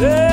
Yeah.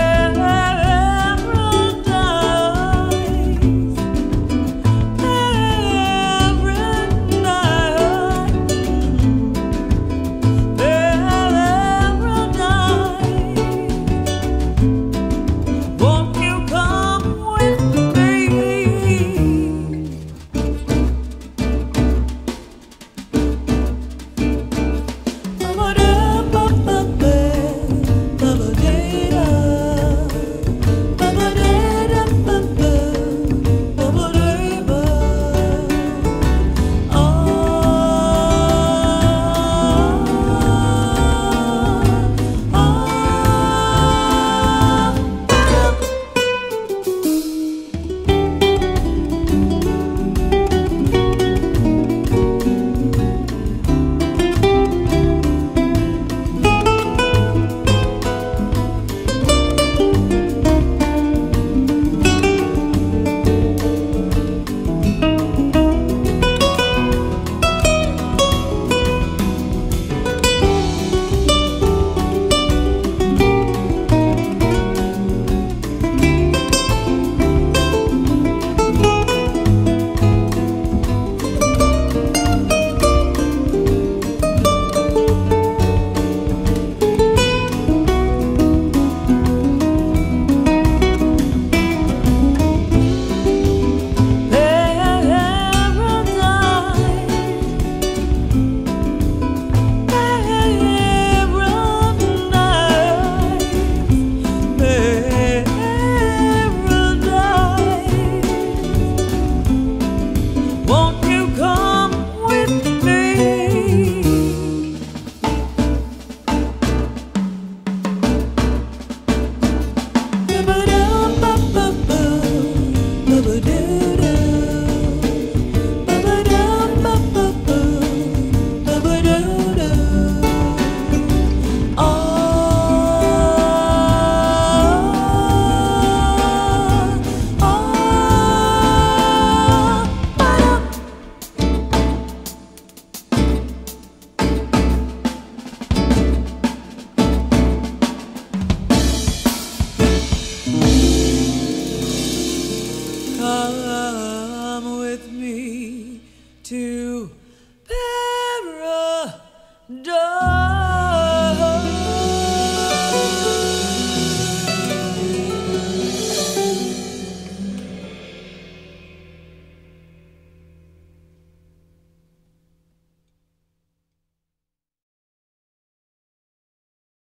What